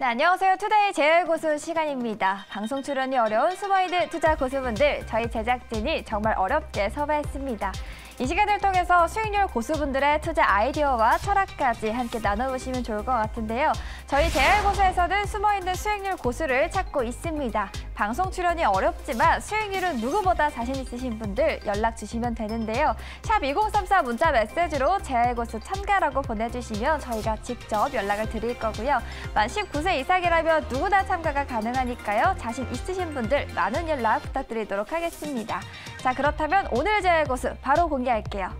네, 안녕하세요. 투데이 재야의 고수 시간입니다. 방송 출연이 어려운 스마이드 투자 고수분들, 저희 제작진이 정말 어렵게 섭외했습니다. 이 시간을 통해서 수익률 고수분들의 투자 아이디어와 철학까지 함께 나눠보시면 좋을 것 같은데요. 저희 재야의 고수에서는 숨어있는 수익률 고수를 찾고 있습니다. 방송 출연이 어렵지만 수익률은 누구보다 자신 있으신 분들 연락 주시면 되는데요. 샵 2034 문자 메시지로 재야의 고수 참가라고 보내주시면 저희가 직접 연락을 드릴 거고요. 만 19세 이상이라면 누구나 참가가 가능하니까요. 자신 있으신 분들 많은 연락 부탁드리도록 하겠습니다. 자 그렇다면 오늘 제일고수 바로 공개 공개할게요.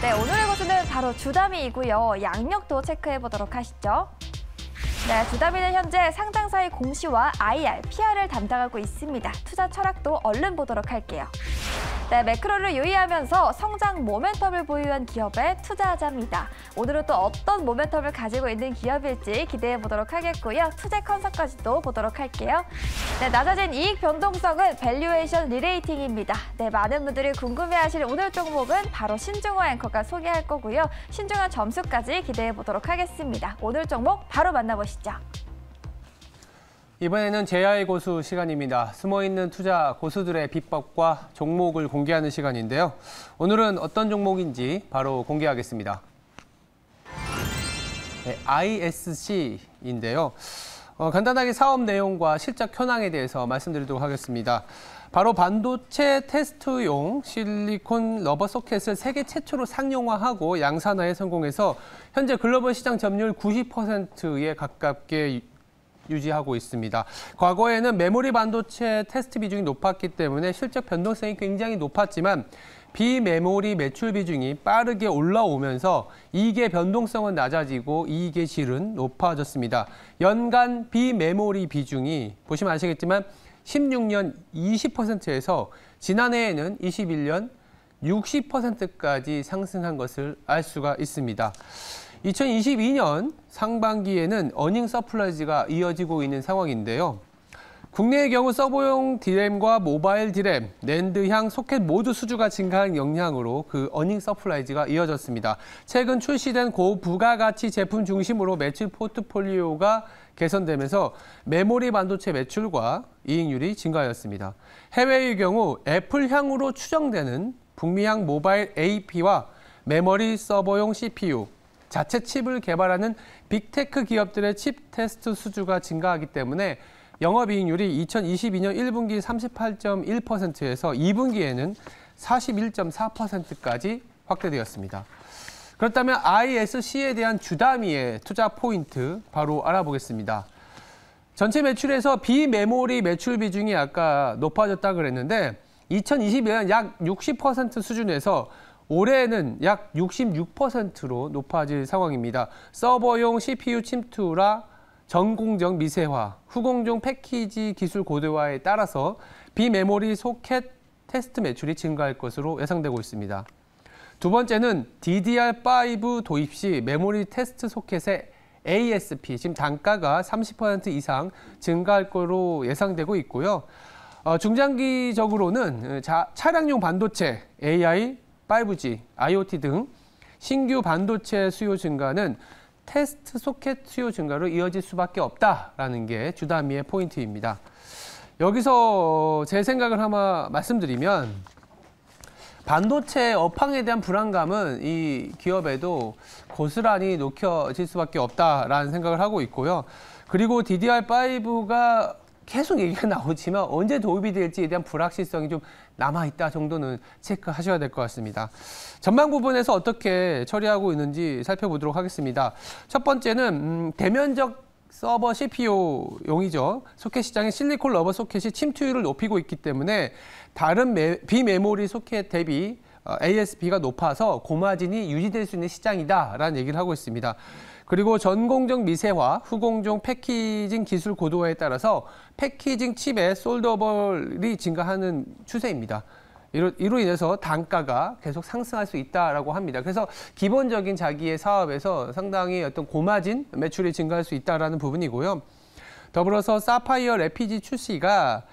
네, 오늘의 고수는 바로 주다미이고요. 양력도 체크해 보도록 하시죠. 네, 주다미는 현재 상장사의 공시와 IR, PR을 담당하고 있습니다. 투자 철학도 얼른 보도록 할게요. 네, 매크로를 유의하면서 성장 모멘텀을 보유한 기업에 투자하자입니다. 오늘은 또 어떤 모멘텀을 가지고 있는 기업일지 기대해 보도록 하겠고요. 투자 컨설까지도 보도록 할게요. 네, 낮아진 이익 변동성은 valuation re-rating입니다. 네, 많은 분들이 궁금해하실 오늘 종목은 바로 신중호 앵커가 소개할 거고요. 신중한 점수까지 기대해 보도록 하겠습니다. 오늘 종목 바로 만나보시죠. 이번에는 재야의 고수 시간입니다. 숨어있는 투자 고수들의 비법과 종목을 공개하는 시간인데요. 오늘은 어떤 종목인지 바로 공개하겠습니다. 네, ISC인데요. 어, 간단하게 사업 내용과 실적 현황에 대해서 말씀드리도록 하겠습니다. 바로 반도체 테스트용 실리콘 rubber 소켓을 세계 최초로 상용화하고 양산화에 성공해서 현재 글로벌 시장 점유율 90%에 가깝게 유지하고 있습니다. 과거에는 메모리 반도체 테스트 비중이 높았기 때문에 실적 변동성이 굉장히 높았지만 비메모리 매출 비중이 빠르게 올라오면서 이익의 변동성은 낮아지고 이익의 질은 높아졌습니다. 연간 비메모리 비중이 보시면 아시겠지만 16년 20%에서 지난해에는 21년 60%까지 상승한 것을 알 수가 있습니다. 2022년 상반기에는 earning surprise가 이어지고 있는 상황인데요. 국내의 경우 서버용 디램과 모바일 디램, NAND향, 소켓 모두 수주가 증가한 영향으로 그 earning surprise가 이어졌습니다. 최근 출시된 고부가가치 제품 중심으로 매출 포트폴리오가 개선되면서 메모리 반도체 매출과 이익률이 증가하였습니다. 해외의 경우 애플향으로 추정되는 북미향 모바일 AP와 메모리 서버용 CPU, 자체 칩을 개발하는 big tech 기업들의 칩 테스트 수주가 증가하기 때문에 영업이익률이 2022년 1분기 38.1%에서 2분기에는 41.4%까지 확대되었습니다. 그렇다면 ISC에 대한 주담이의 투자 포인트 바로 알아보겠습니다. 전체 매출에서 비메모리 매출 비중이 아까 높아졌다 그랬는데 2021년 약 60% 수준에서 올해는 약 66%로 높아질 상황입니다. 서버용 CPU 침투율 전공정 미세화, 후공정 패키지 기술 고도화에 따라서 비메모리 소켓 테스트 매출이 증가할 것으로 예상되고 있습니다. 두 번째는 DDR5 도입 시 메모리 테스트 소켓의 ASP, 지금 단가가 30% 이상 증가할 거로 예상되고 있고요. 어, 중장기적으로는 자, 차량용 반도체, AI, 5G, IoT 등 신규 반도체 수요 증가는 테스트 소켓 수요 증가로 이어질 수밖에 없다라는 게 주다미의 포인트입니다. 여기서 제 생각을 하나 말씀드리면 반도체 업황에 대한 불안감은 이 기업에도 고스란히 녹혀질 수밖에 없다라는 생각을 하고 있고요. 그리고 DDR5가 계속 얘기가 나오지만 언제 도입이 될지에 대한 불확실성이 좀 남아있다 정도는 체크하셔야 될 것 같습니다. 전망 부분에서 어떻게 처리하고 있는지 살펴보도록 하겠습니다. 첫 번째는 음, 대면적 서버 CPU용이죠. 소켓 시장의 실리콘 rubber 소켓이 침투율을 높이고 있기 때문에 다른 매, 비메모리 소켓 대비 어, ASP가 높아서 고마진이 유지될 수 있는 시장이다라는 얘기를 하고 있습니다. 그리고 전공정 미세화, 후공정 패키징 기술 고도화에 따라서 패키징 칩의 솔더블이 증가하는 추세입니다. 이로, 이로 인해서 단가가 계속 상승할 수 있다라고 합니다. 그래서 기본적인 자기의 사업에서 상당히 어떤 고마진 매출이 증가할 수 있다라는 부분이고요. 더불어서 사파이어 레피지 출시가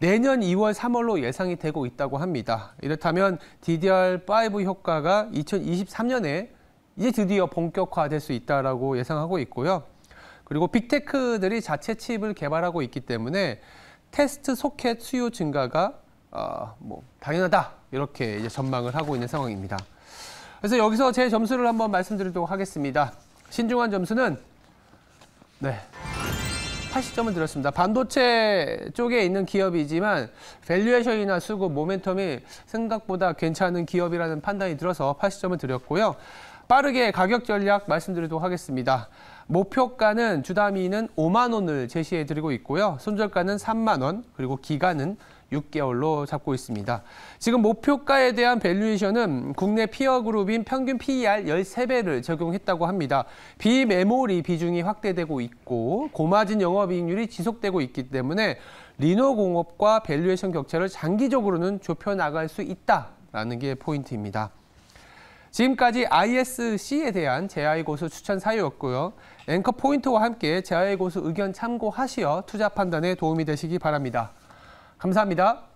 내년 2월, 3월로 예상이 되고 있다고 합니다. 이렇다면 DDR5 효과가 2023년에 이제 드디어 본격화될 수 있다라고 예상하고 있고요. 그리고 big tech들이 자체 칩을 개발하고 있기 때문에 테스트 소켓 수요 증가가 어, 뭐 당연하다 이렇게 이제 전망을 하고 있는 상황입니다. 그래서 여기서 제 점수를 한번 말씀드리도록 하겠습니다. 신중한 점수는 네. 80점을 드렸습니다. 반도체 쪽에 있는 기업이지만 valuation이나 수급, 모멘텀이 생각보다 괜찮은 기업이라는 판단이 들어서 80점을 드렸고요. 빠르게 가격 전략 말씀드리도록 하겠습니다. 목표가는 주담이는 5만 원을 제시해 드리고 있고요. 손절가는 3만 원, 그리고 기간은 6개월로 잡고 있습니다. 지금 목표가에 대한 밸류에이션은 국내 피어 그룹인 평균 PER 13배를 적용했다고 합니다. 비메모리 비중이 확대되고 있고 고마진 영업이익률이 지속되고 있기 때문에 리노 공업과 valuation 격차를 장기적으로는 좁혀 나갈 수 있다라는 게 포인트입니다. 지금까지 ISC에 대한 재야의 고수 추천 사유였고요. 앵커 포인트와 함께 재야의 고수 의견 참고하시어 투자 판단에 도움이 되시기 바랍니다. 감사합니다.